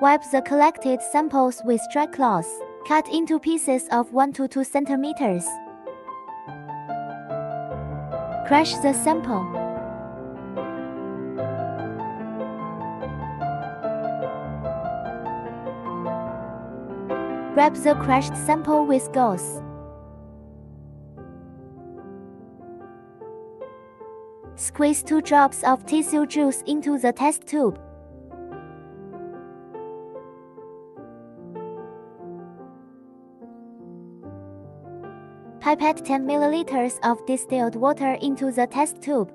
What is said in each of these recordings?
Wipe the collected samples with dry cloth. Cut into pieces of 1 to 2 centimeters. Crush the sample. Wrap the crushed sample with gauze. Squeeze 2 drops of tissue juice into the test tube. Pipette 10 ml of distilled water into the test tube.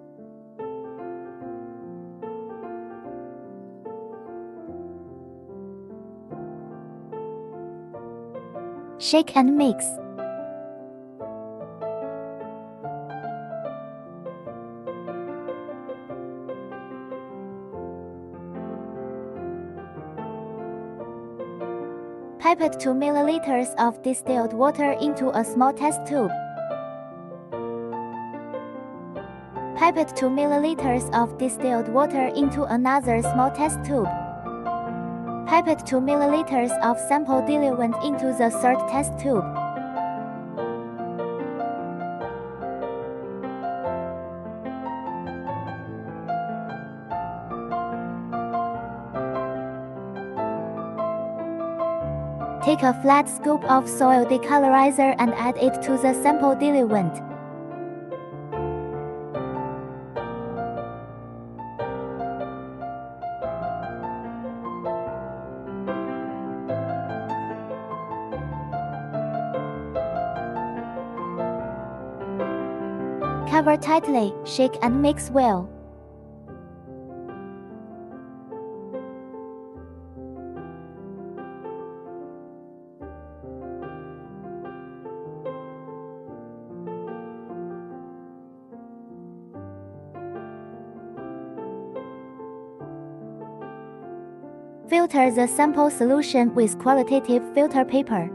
Shake and mix. Pipette 2 ml of distilled water into a small test tube. Pipette 2 ml of distilled water into another small test tube. Pipette 2 ml of sample diluent into the third test tube. Take a flat scoop of soil decolorizer and add it to the sample diluent. Cover tightly, shake and mix well. Filter the sample solution with qualitative filter paper.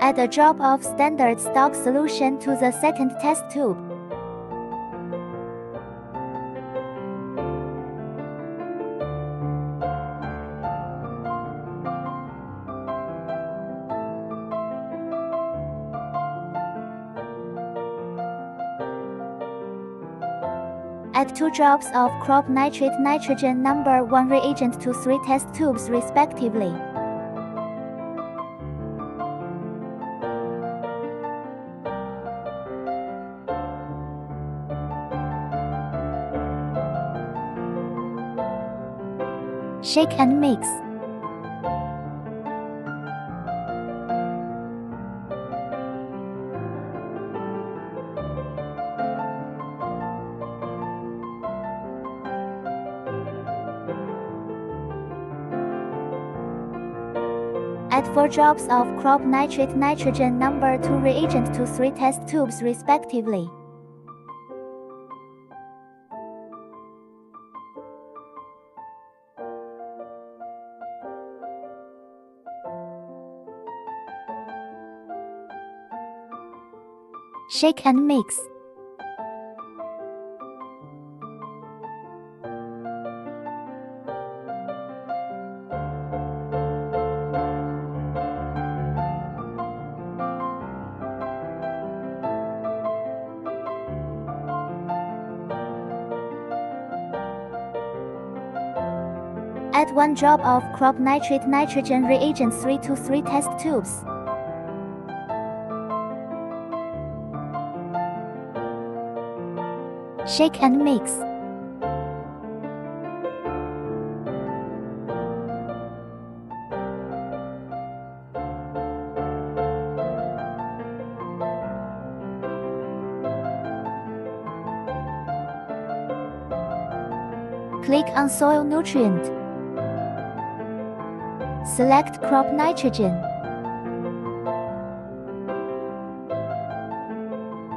Add a drop of standard stock solution to the second test tube. Add 2 drops of crop nitrate nitrogen number 1 reagent to 3 test tubes respectively. Shake and mix. Add 4 drops of crop nitrate nitrogen number 2 reagent to 3 test tubes respectively. Shake and mix. Add 1 drop of crop nitrate nitrogen reagent 3 to 3 test tubes. Shake and mix. Click on Soil Nutrient. Select Crop Nitrogen.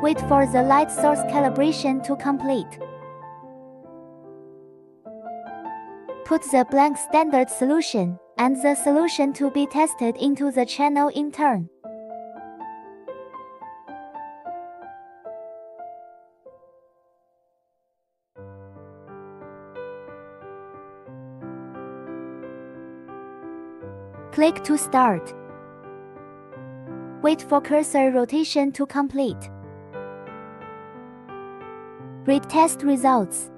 Wait for the light source calibration to complete. Put the blank standard solution and the solution to be tested into the channel in turn. Click to start. Wait for cursor rotation to complete. Read test results.